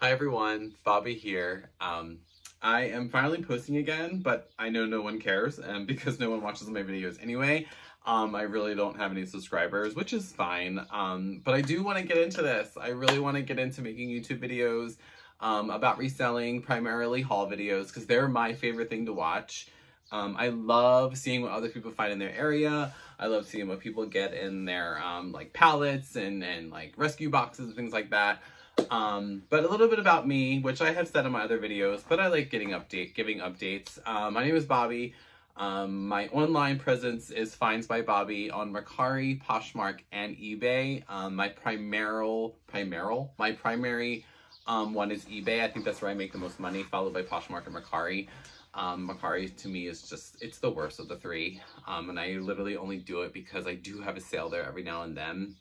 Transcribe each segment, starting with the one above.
Hi everyone, Bobby here. Um, I am finally posting again, but I know no one cares and because no one watches my videos anyway. Um, I really don't have any subscribers, which is fine. Um, but I do want to get into this. I really want to get into making YouTube videos um, about reselling, primarily haul videos, because they're my favorite thing to watch. Um, I love seeing what other people find in their area. I love seeing what people get in their um, like pallets and, and like rescue boxes and things like that. Um, but a little bit about me, which I have said in my other videos, but I like getting update, giving updates. Um, my name is Bobby. Um, my online presence is Finds by Bobby on Mercari, Poshmark, and eBay. Um, my primaral, primaral, my primary um, one is eBay. I think that's where I make the most money, followed by Poshmark and Mercari. Um, Mercari to me is just, it's the worst of the three. Um, and I literally only do it because I do have a sale there every now and then.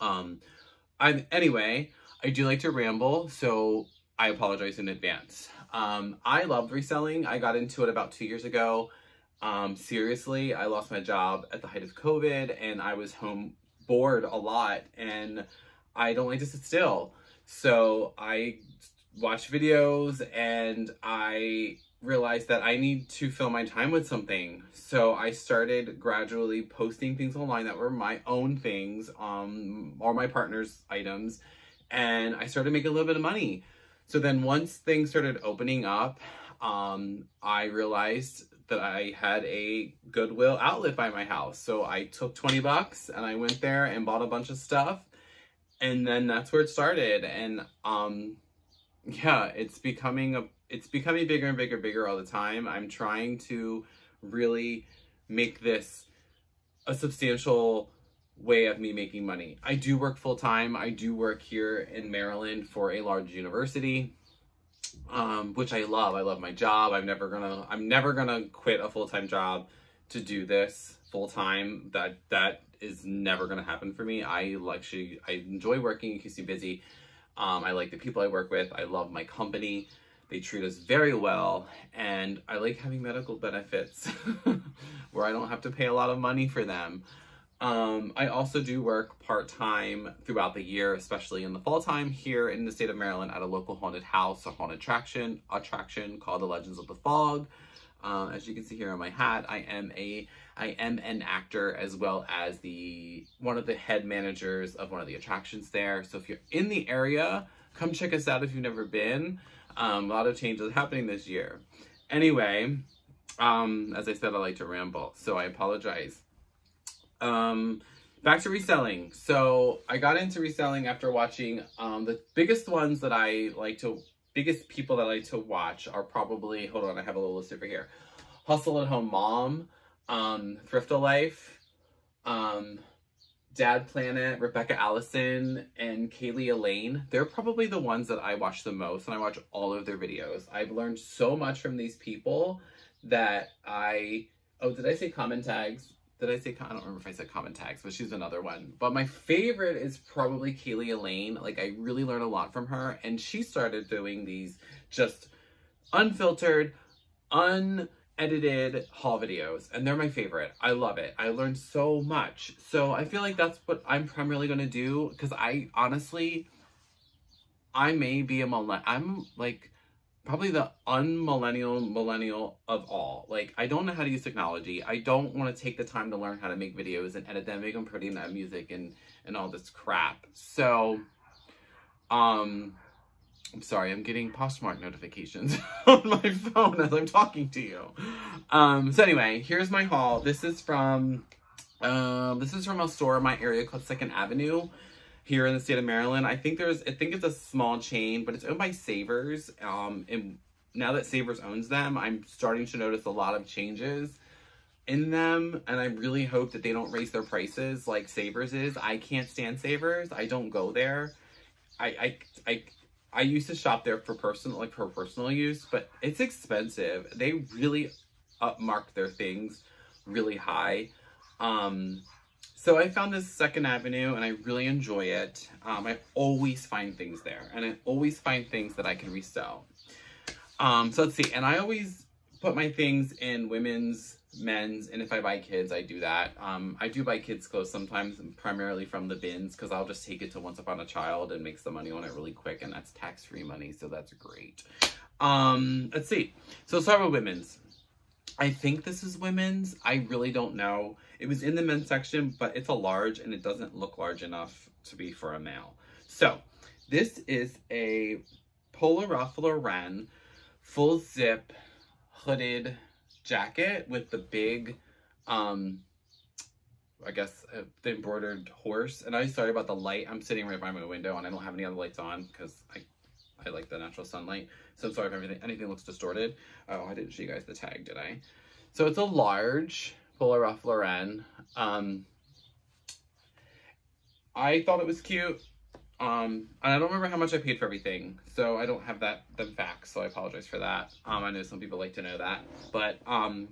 Um, I'm, anyway, I do like to ramble, so I apologize in advance. Um, I love reselling. I got into it about two years ago. Um, seriously, I lost my job at the height of COVID and I was home bored a lot and I don't like to sit still. So I watch videos and I realized that I need to fill my time with something. So I started gradually posting things online that were my own things, um, or my partner's items and I started making a little bit of money. So then once things started opening up, um, I realized that I had a Goodwill outlet by my house. So I took 20 bucks and I went there and bought a bunch of stuff. And then that's where it started. And um, yeah, it's becoming a it's becoming bigger and bigger, bigger all the time. I'm trying to really make this a substantial way of me making money. I do work full time. I do work here in Maryland for a large university, um, which I love. I love my job. I'm never gonna I'm never gonna quit a full time job to do this full time. That that is never gonna happen for me. I actually I enjoy working. It keeps me busy. Um, I like the people I work with. I love my company. They treat us very well, and I like having medical benefits where I don't have to pay a lot of money for them. Um, I also do work part-time throughout the year, especially in the fall time here in the state of Maryland at a local haunted house, a haunted attraction, attraction called the Legends of the Fog. Uh, as you can see here on my hat, I am a I am an actor as well as the one of the head managers of one of the attractions there. So if you're in the area, come check us out if you've never been. Um, a lot of changes happening this year. Anyway, um, as I said, I like to ramble, so I apologize. Um, back to reselling. So I got into reselling after watching um, the biggest ones that I like to, biggest people that I like to watch are probably, hold on, I have a little list over here. Hustle at Home Mom, um, Thrift-A-Life, um, Dad Planet, Rebecca Allison, and Kaylee Elaine. They're probably the ones that I watch the most, and I watch all of their videos. I've learned so much from these people that I, oh, did I say comment tags? Did I say, I don't remember if I said comment tags, but she's another one. But my favorite is probably Kaylee Elaine. Like, I really learned a lot from her. And she started doing these just unfiltered, unedited haul videos. And they're my favorite. I love it. I learned so much. So I feel like that's what I'm primarily going to do. Because I honestly, I may be a millennial. I'm like probably the unmillennial millennial of all. Like, I don't know how to use technology. I don't want to take the time to learn how to make videos and edit them, make them pretty and add music and, and all this crap. So, um, I'm sorry, I'm getting Poshmark notifications on my phone as I'm talking to you. Um, so anyway, here's my haul. This is from, um, this is from a store in my area called Second Avenue here in the state of Maryland. I think there's, I think it's a small chain, but it's owned by Savers. Um, and now that Savers owns them, I'm starting to notice a lot of changes in them. And I really hope that they don't raise their prices like Savers is. I can't stand Savers. I don't go there. I, I, I, I used to shop there for personal, like for personal use, but it's expensive. They really upmark their things really high. Um, so I found this Second Avenue and I really enjoy it. Um, I always find things there and I always find things that I can resell. Um, so let's see, and I always put my things in women's men's, and if I buy kids, I do that. Um, I do buy kids clothes sometimes, primarily from the bins, because I'll just take it to Once Upon a Child and make the money on it really quick, and that's tax-free money, so that's great. Um, let's see. So let's start with women's. I think this is women's. I really don't know. It was in the men's section, but it's a large, and it doesn't look large enough to be for a male. So this is a Polo Ralph Lauren full zip hooded jacket with the big, um, I guess, uh, the embroidered horse. And I'm sorry about the light. I'm sitting right by my window and I don't have any other lights on because I, I like the natural sunlight. So sorry if everything, anything looks distorted. Oh, I didn't show you guys the tag, did I? So it's a large Polo Ralph Lauren. Um, I thought it was cute. Um, and I don't remember how much I paid for everything, so I don't have that them facts, so I apologize for that. Um, I know some people like to know that, but um,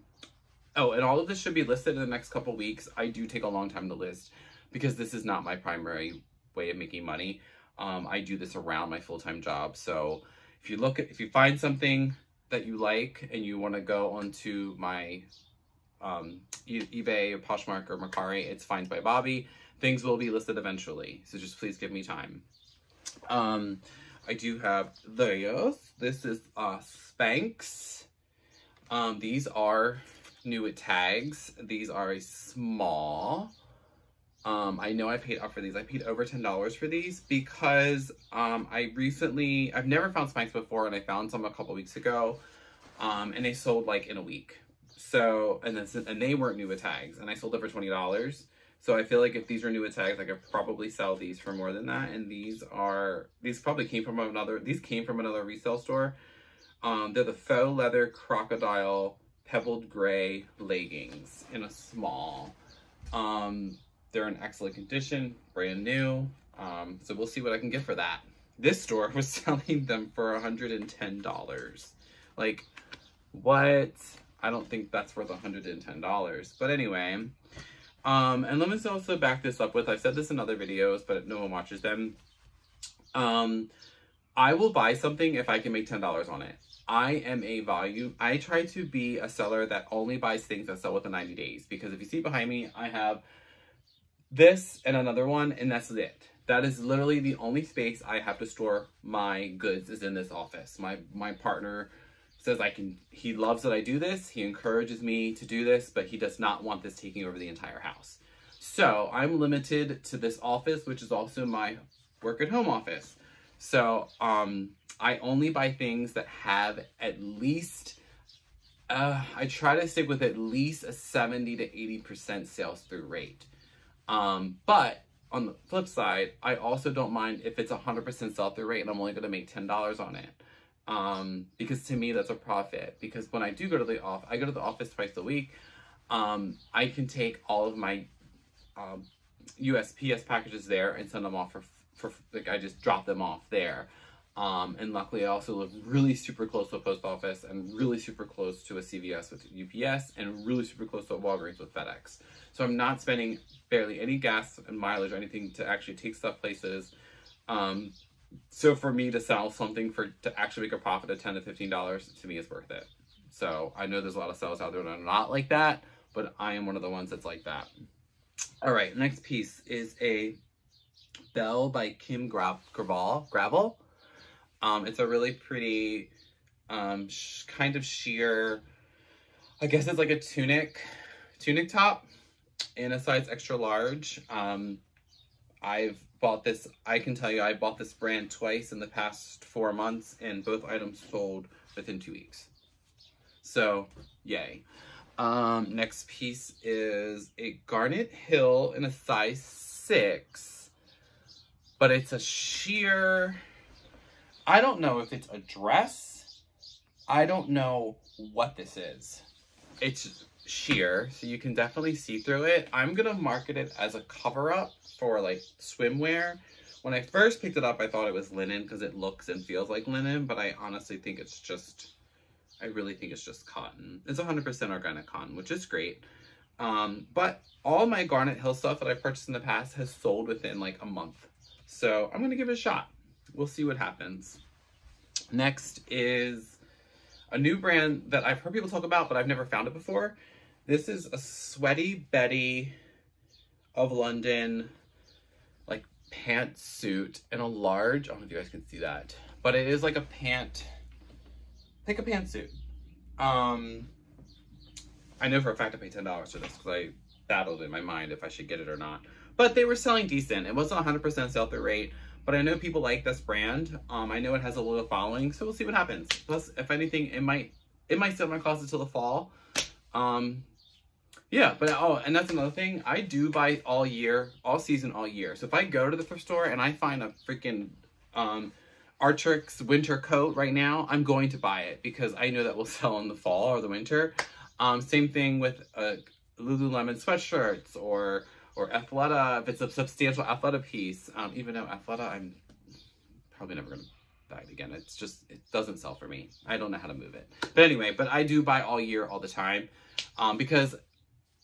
oh, and all of this should be listed in the next couple weeks. I do take a long time to list because this is not my primary way of making money. Um, I do this around my full-time job, so if you look at if you find something that you like and you want to go onto my um, e eBay, or Poshmark, or Mercari, it's Finds by Bobby. things will be listed eventually. So just please give me time. Um, I do have those. This is uh, Spanx. Um, these are new tags. These are a small. Um, I know I paid up for these. I paid over $10 for these because um, I recently, I've never found Spanx before and I found some a couple weeks ago um, and they sold like in a week. So, and then, and they weren't new with tags and I sold it for $20. So I feel like if these are new with tags, I could probably sell these for more than that. And these are, these probably came from another, these came from another resale store. Um, they're the faux leather crocodile pebbled gray leggings in a small. Um, they're in excellent condition, brand new. Um, so we'll see what I can get for that. This store was selling them for $110. Like, what? I don't think that's worth $110. But anyway, um, and let me also back this up with, I've said this in other videos, but no one watches them. Um, I will buy something if I can make $10 on it. I am a volume, I try to be a seller that only buys things that sell within 90 days. Because if you see behind me, I have this and another one, and that's it. That is literally the only space I have to store my goods is in this office. My, my partner says I can, he loves that I do this. He encourages me to do this, but he does not want this taking over the entire house. So I'm limited to this office, which is also my work at home office. So um, I only buy things that have at least, uh, I try to stick with at least a 70 to 80% sales through rate. Um, but on the flip side, I also don't mind if it's 100% sell through rate and I'm only going to make $10 on it um, because to me that's a profit. Because when I do go to the off, I go to the office twice a week. Um, I can take all of my um, USPS packages there and send them off for for like I just drop them off there. Um, and luckily, I also live really super close to a post office and really super close to a CVS with UPS and really super close to a Walgreens with FedEx. So I'm not spending barely any gas and mileage or anything to actually take stuff places. Um, so for me to sell something for to actually make a profit of ten to fifteen dollars to me is worth it. So I know there's a lot of sellers out there that are not like that, but I am one of the ones that's like that. All right, next piece is a Belle by Kim Gra Gravel. Gravel. Um, it's a really pretty, um, kind of sheer. I guess it's like a tunic, tunic top, in a size extra large. Um, I've bought this, I can tell you I bought this brand twice in the past four months and both items sold within two weeks. So, yay. Um, next piece is a Garnet Hill in a size six, but it's a sheer, I don't know if it's a dress. I don't know what this is. It's sheer, so you can definitely see through it. I'm gonna market it as a cover up for like swimwear. When I first picked it up, I thought it was linen because it looks and feels like linen, but I honestly think it's just, I really think it's just cotton. It's 100% organic cotton, which is great. Um, but all my Garnet Hill stuff that I've purchased in the past has sold within like a month. So I'm going to give it a shot. We'll see what happens. Next is a new brand that I've heard people talk about, but I've never found it before. This is a Sweaty Betty of London, like pantsuit in a large. I don't know if you guys can see that, but it is like a pant, like a pantsuit. Um, I know for a fact I paid ten dollars for this because I battled in my mind if I should get it or not. But they were selling decent. It wasn't 100% sell-through rate, but I know people like this brand. Um, I know it has a little following, so we'll see what happens. Plus, if anything, it might it might sit in my closet till the fall. Um, yeah, but oh, and that's another thing. I do buy all year, all season, all year. So if I go to the thrift store and I find a freaking um, Arc'teryx winter coat right now, I'm going to buy it because I know that will sell in the fall or the winter. Um, same thing with uh, Lululemon sweatshirts or or Athleta, if it's a substantial Athleta piece. Um, even though Athleta, I'm probably never going to buy it again. It's just, it doesn't sell for me. I don't know how to move it. But anyway, but I do buy all year, all the time. Um, because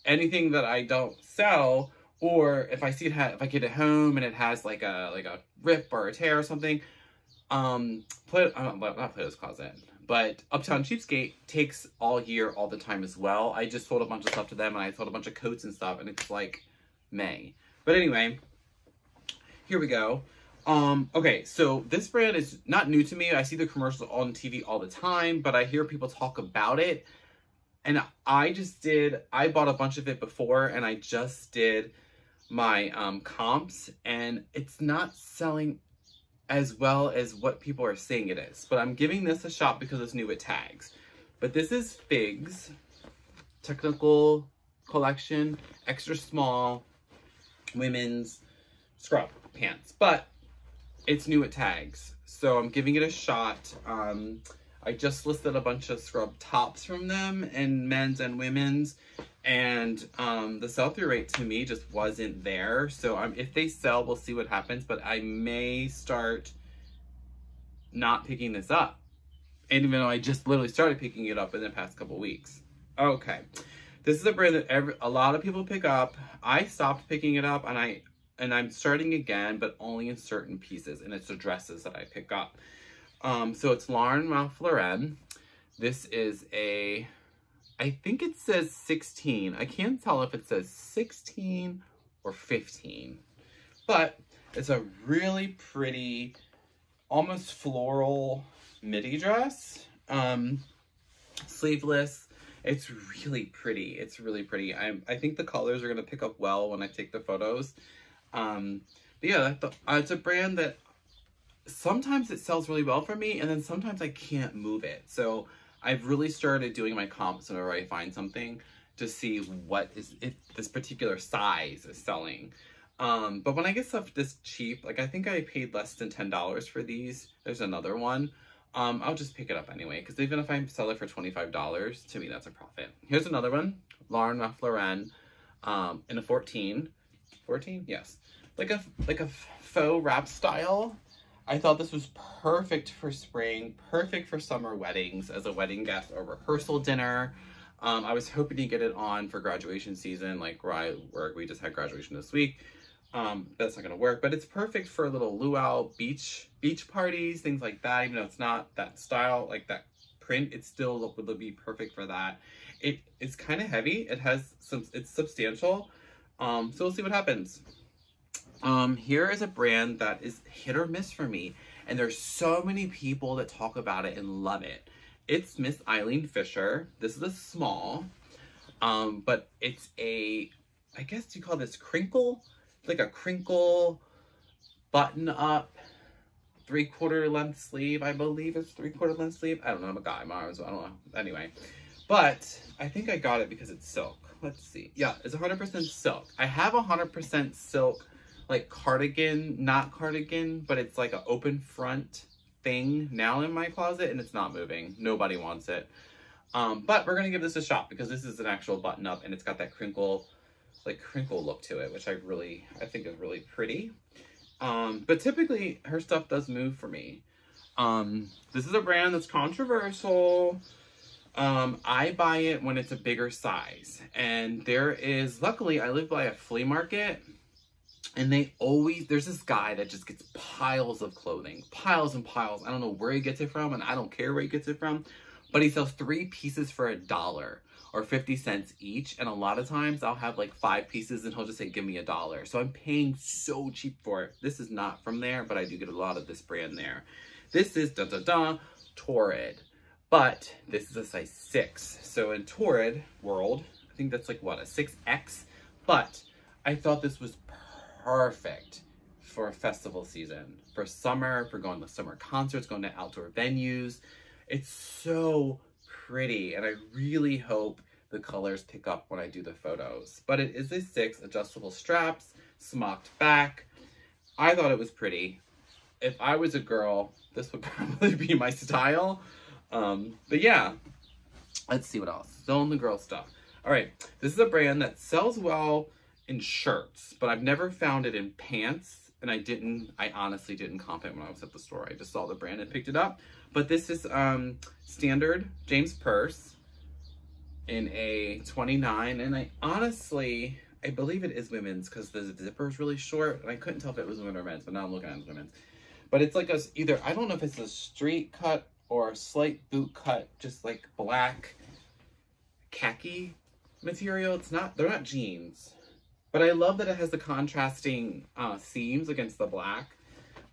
anything that I don't sell, or if I see it, if I get it home and it has like a like a rip or a tear or something, um, put uh, not Plato's Closet, but Uptown Cheapskate takes all year, all the time as well. I just sold a bunch of stuff to them, and I sold a bunch of coats and stuff, and it's like May. But anyway, here we go. Um, okay, so this brand is not new to me. I see the commercials on TV all the time, but I hear people talk about it. And I just did, I bought a bunch of it before and I just did my um, comps and it's not selling as well as what people are saying it is. But I'm giving this a shot because it's new with tags. But this is Figs Technical Collection, extra small, women's scrub pants. But it's new at tags. So I'm giving it a shot. Um, I just listed a bunch of scrub tops from them in men's and women's. And um, the sell-through rate to me just wasn't there. So um, if they sell, we'll see what happens. But I may start not picking this up. And even though I just literally started picking it up in the past couple weeks. Okay. This is a brand that every, a lot of people pick up. I stopped picking it up and I and I'm starting again, but only in certain pieces. And it's the dresses that I pick up. Um, so it's Lauren Ralph Lauren. This is a, I think it says 16. I can't tell if it says 16 or 15. But it's a really pretty, almost floral midi dress. Um, sleeveless. It's really pretty. It's really pretty. I I think the colors are going to pick up well when I take the photos. Um, but yeah, uh, it's a brand that sometimes it sells really well for me and then sometimes I can't move it. So I've really started doing my comps whenever I find something to see what is, if this particular size is selling. Um, but when I get stuff this cheap, like I think I paid less than $10 for these. There's another one. Um, I'll just pick it up anyway, because even if I sell it for $25, to me that's a profit. Here's another one, Lauren Ralph Lauren, um, in a 14. 14? Yes. Like a, like a faux wrap style. I thought this was perfect for spring, perfect for summer weddings as a wedding guest or rehearsal dinner. Um, I was hoping to get it on for graduation season, like where I work. We just had graduation this week. Um, that's not gonna work, but it's perfect for a little luau beach beach parties, things like that. Even though it's not that style, like that print, it still would be perfect for that. It it's kind of heavy. It has some. It's substantial. Um, so we'll see what happens. Um, here is a brand that is hit or miss for me, and there's so many people that talk about it and love it. It's Miss Eileen Fisher. This is a small, um, but it's a, I guess you call this crinkle like a crinkle button up three quarter length sleeve. I believe it's three quarter length sleeve. I don't know. I'm a guy. Mars. I don't know. Anyway, but I think I got it because it's silk. Let's see. Yeah, it's 100% silk. I have a 100% silk like cardigan, not cardigan, but it's like an open front thing now in my closet and it's not moving. Nobody wants it. Um, but we're going to give this a shot because this is an actual button up and it's got that crinkle like crinkle look to it, which I really, I think is really pretty. Um, but typically her stuff does move for me. Um, this is a brand that's controversial. Um, I buy it when it's a bigger size. And there is, luckily, I live by a flea market. And they always, there's this guy that just gets piles of clothing. Piles and piles. I don't know where he gets it from, and I don't care where he gets it from. But he sells three pieces for a dollar or 50 cents each. And a lot of times I'll have like five pieces and he'll just say, give me a dollar. So I'm paying so cheap for it. This is not from there, but I do get a lot of this brand there. This is da da da Torrid, but this is a size six. So in Torrid world, I think that's like what, a 6X? But I thought this was perfect for festival season, for summer, for going to summer concerts, going to outdoor venues. It's so pretty and I really hope the colors pick up when I do the photos. But it is a six adjustable straps, smocked back. I thought it was pretty. If I was a girl, this would probably be my style. Um, but yeah, let's see what else. In the girl stuff. All right, this is a brand that sells well in shirts, but I've never found it in pants. And I didn't, I honestly didn't comp it when I was at the store. I just saw the brand and picked it up. But this is um, standard James Perse in a 29. And I honestly, I believe it is women's because the zipper is really short. And I couldn't tell if it was women or men's, but now I'm looking at it women's. But it's like a, either, I don't know if it's a straight cut or a slight boot cut, just like black khaki material. It's not, they're not jeans. But I love that it has the contrasting uh, seams against the black.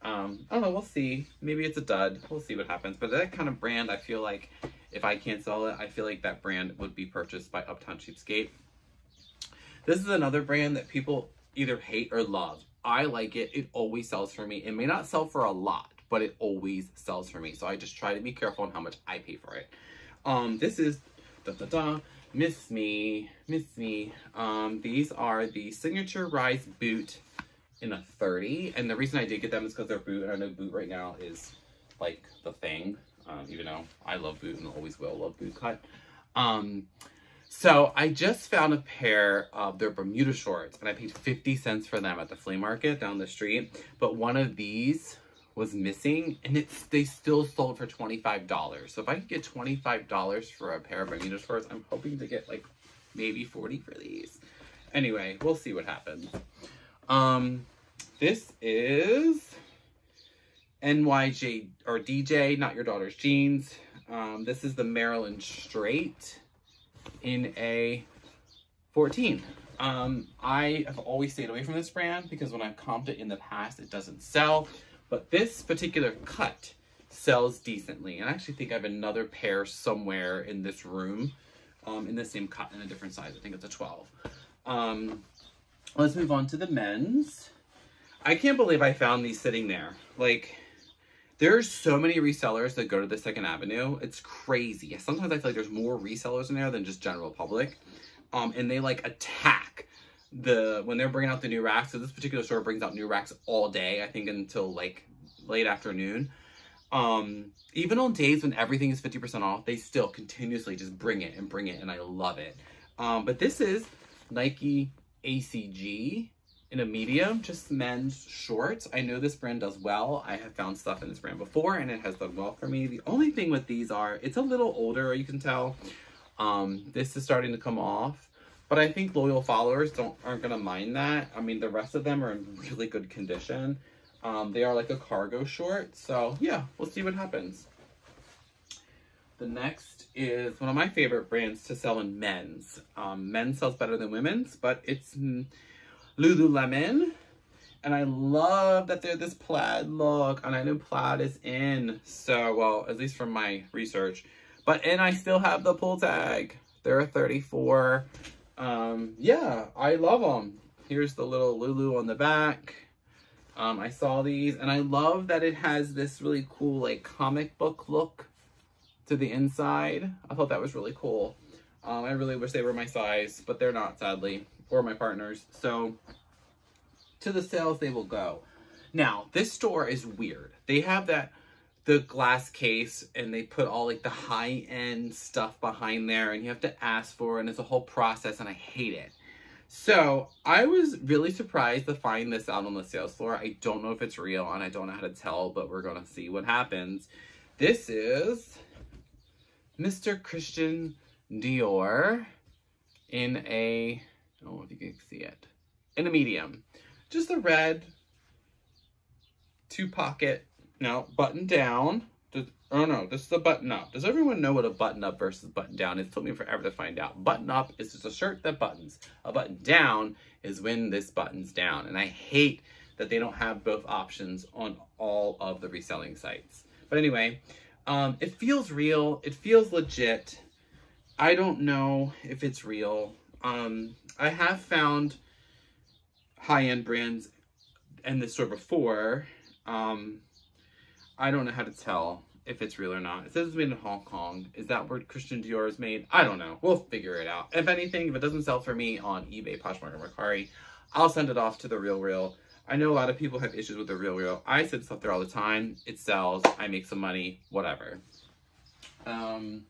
Um, I don't know, we'll see. Maybe it's a dud. We'll see what happens. But that kind of brand, I feel like if I can't sell it, I feel like that brand would be purchased by Uptown Cheapskate. This is another brand that people either hate or love. I like it. It always sells for me. It may not sell for a lot, but it always sells for me. So I just try to be careful on how much I pay for it. Um, this is da da da Miss Me, Miss Me. Um, these are the Signature Rise Boot in a 30. And the reason I did get them is because they're boot. And I know boot right now is like the thing. Um, even though I love boot and always will love boot cut. Um, so I just found a pair of their Bermuda shorts and I paid 50 cents for them at the flea market down the street. But one of these was missing and it's they still sold for $25. So if I could get $25 for a pair of Bermuda shorts, I'm hoping to get like maybe 40 for these. Anyway, we'll see what happens. Um, this is NYJ or DJ, not your daughter's jeans. Um, this is the Marilyn Straight in a 14. Um, I have always stayed away from this brand because when I've comped it in the past, it doesn't sell. But this particular cut sells decently. And I actually think I have another pair somewhere in this room um, in the same cut in a different size. I think it's a 12. Um, let's move on to the men's. I can't believe I found these sitting there. Like, there's so many resellers that go to the Second Avenue. It's crazy. Sometimes I feel like there's more resellers in there than just general public. Um, and they like attack the when they're bringing out the new racks. So this particular store brings out new racks all day. I think until like late afternoon. Um, even on days when everything is 50% off, they still continuously just bring it and bring it, and I love it. Um, but this is Nike ACG in a medium, just men's shorts. I know this brand does well. I have found stuff in this brand before, and it has done well for me. The only thing with these are, it's a little older, you can tell. Um, this is starting to come off. But I think loyal followers don't aren't gonna mind that. I mean, the rest of them are in really good condition. Um, they are like a cargo short, so yeah, we'll see what happens. The next is one of my favorite brands to sell in men's. Um, men's sells better than women's, but it's Lululemon. And I love that they're this plaid look, and I know plaid is in, so, well, at least from my research. But, and I still have the pull tag. They're 34 um, yeah, I love them. Here's the little Lulu on the back. Um, I saw these and I love that it has this really cool like comic book look to the inside. I thought that was really cool. Um, I really wish they were my size, but they're not sadly, or my partners. So to the sales they will go. Now, this store is weird. They have that the glass case and they put all like the high end stuff behind there and you have to ask for it and it's a whole process and I hate it. So I was really surprised to find this out on the sales floor. I don't know if it's real and I don't know how to tell, but we're going to see what happens. This is Mr. Christian Dior in a, I don't know if you can see it, in a medium. Just a red two pocket no, button down. Oh no, this is a button up. Does everyone know what a button up versus button down is? It took me forever to find out. Button up is just a shirt that buttons. A button down is when this buttons down. And I hate that they don't have both options on all of the reselling sites. But anyway, um, it feels real. It feels legit. I don't know if it's real. Um, I have found high-end brands in this store before. Um, I don't know how to tell if it's real or not. It says it's made in Hong Kong. Is that where Christian Dior is made? I don't know. We'll figure it out. If anything, if it doesn't sell for me on eBay, Poshmark, or Mercari, I'll send it off to the Real Real. I know a lot of people have issues with the Real Real. I send stuff there all the time. It sells. I make some money. Whatever. Um,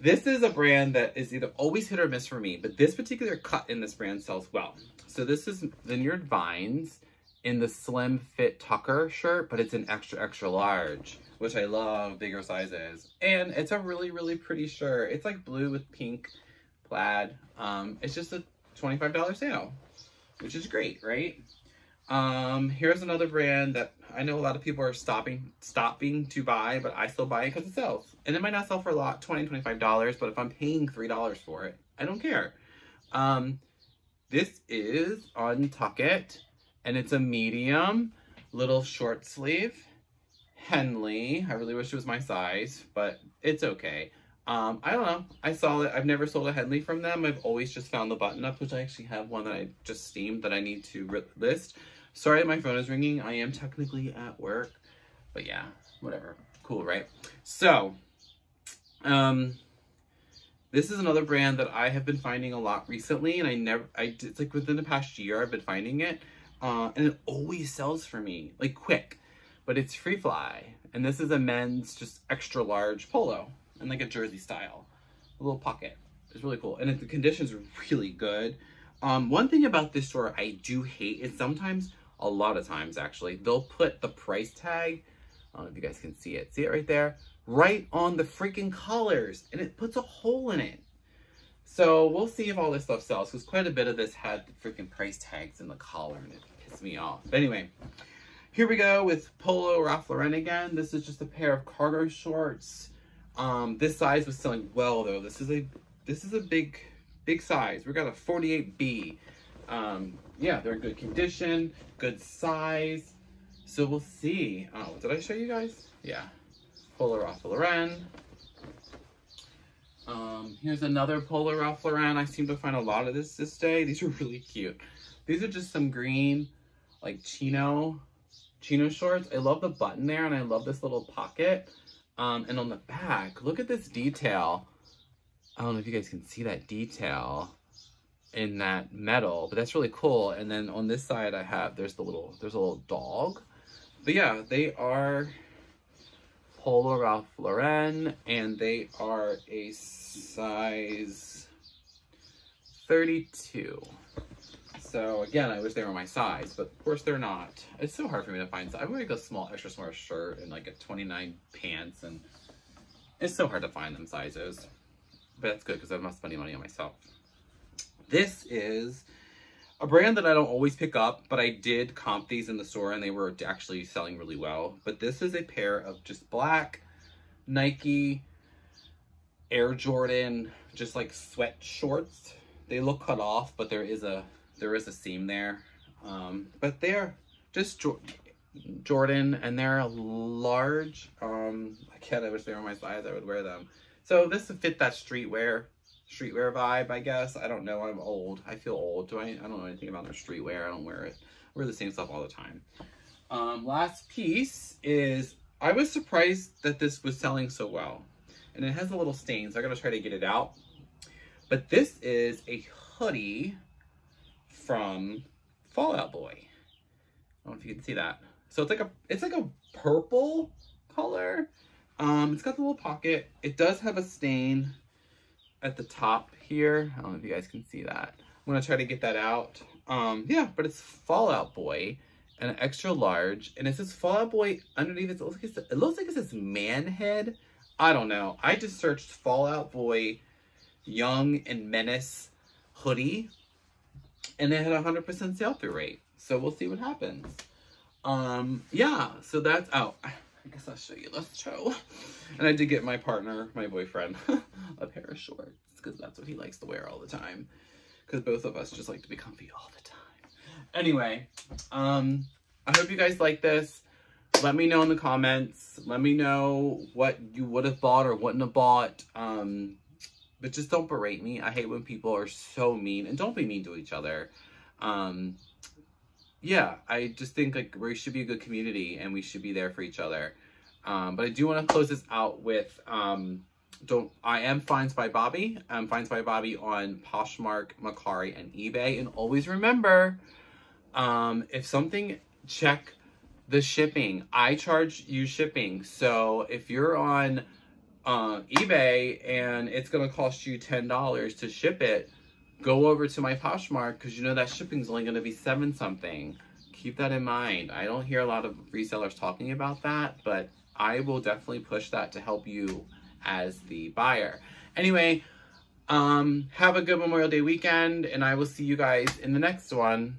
this is a brand that is either always hit or miss for me, but this particular cut in this brand sells well. So this is Vineyard Vines in the slim fit Tucker shirt, but it's an extra, extra large, which I love bigger sizes. And it's a really, really pretty shirt. It's like blue with pink plaid. Um, it's just a $25 sale, which is great, right? Um, here's another brand that I know a lot of people are stopping stopping to buy, but I still buy it because it sells. And it might not sell for a lot, $20, $25, but if I'm paying $3 for it, I don't care. Um, this is on Untuckit, and it's a medium, little short sleeve. Henley. I really wish it was my size, but it's okay. Um, I don't know. I saw it. I've never sold a Henley from them. I've always just found the button up, which I actually have one that I just steamed that I need to list. Sorry my phone is ringing. I am technically at work. But yeah, whatever. Cool, right? So, um, this is another brand that I have been finding a lot recently. And I never, I it's like within the past year I've been finding it. Uh, and it always sells for me, like quick. But it's Free Fly. And this is a men's just extra large polo like a jersey style. A little pocket. It's really cool. And the conditions are really good. Um, one thing about this store I do hate is sometimes a lot of times actually, they'll put the price tag, I don't know if you guys can see it, see it right there, right on the freaking collars, and it puts a hole in it. So we'll see if all this stuff sells, because quite a bit of this had the freaking price tags in the collar, and it pissed me off. But anyway, here we go with Polo Ralph Lauren again. This is just a pair of cargo shorts. Um, this size was selling well though. This is a this is a big big size. We got a 48B. Um, yeah, they're in good condition, good size. So we'll see. Oh, did I show you guys? Yeah. Polo Ralph Lauren. Um, here's another Polo Ralph Lauren. I seem to find a lot of this this day. These are really cute. These are just some green, like chino, chino shorts. I love the button there, and I love this little pocket. Um, and on the back, look at this detail. I don't know if you guys can see that detail in that metal, but that's really cool. And then on this side I have, there's the little, there's a little dog. But yeah, they are Polo Ralph Lauren and they are a size 32. So again, I wish they were my size, but of course they're not. It's so hard for me to find. I'm like a small, extra small shirt and like a 29 pants and it's so hard to find them sizes. But that's good because I'm not spending money on myself. This is a brand that I don't always pick up, but I did comp these in the store and they were actually selling really well. But this is a pair of just black Nike Air Jordan, just like sweat shorts. They look cut off, but there is a there is a seam there. Um, but they're just jo Jordan and they're large. Um, I can't, I wish they were my size, I would wear them. So this would fit that streetwear streetwear vibe, I guess. I don't know. I'm old. I feel old. Do I? I don't know anything about their streetwear. I don't wear it. I wear the same stuff all the time. Um, last piece is, I was surprised that this was selling so well. And it has a little stain, so I gotta try to get it out. But this is a hoodie from Fall Out Boy. I don't know if you can see that. So it's like a, it's like a purple color. Um, it's got the little pocket. It does have a stain at the top here. I don't know if you guys can see that. I'm gonna try to get that out. Um, yeah, but it's Fall Out Boy and an extra large. And it says Fall Out Boy underneath it. Looks like it looks like it says man head. I don't know. I just searched Fall Out Boy Young and Menace hoodie and it had a 100% sale through rate. So we'll see what happens. Um, yeah, so that's out. Oh, I guess I'll show you this too. And I did get my partner, my boyfriend, a pair of shorts because that's what he likes to wear all the time. Because both of us just like to be comfy all the time. Anyway, um, I hope you guys like this. Let me know in the comments. Let me know what you would have bought or wouldn't have bought. Um, but just don't berate me. I hate when people are so mean. And don't be mean to each other. Um, yeah, I just think like we should be a good community and we should be there for each other. Um, but I do want to close this out with um, don't I am Finds by Bobby. I'm Finds by Bobby on Poshmark, Mercari, and eBay. And always remember, um, if something check the shipping. I charge you shipping. So if you're on uh, eBay and it's gonna cost you ten dollars to ship it, go over to my Poshmark because you know that shipping's only going to be seven something. Keep that in mind. I don't hear a lot of resellers talking about that, but I will definitely push that to help you as the buyer. Anyway, um, have a good Memorial Day weekend, and I will see you guys in the next one.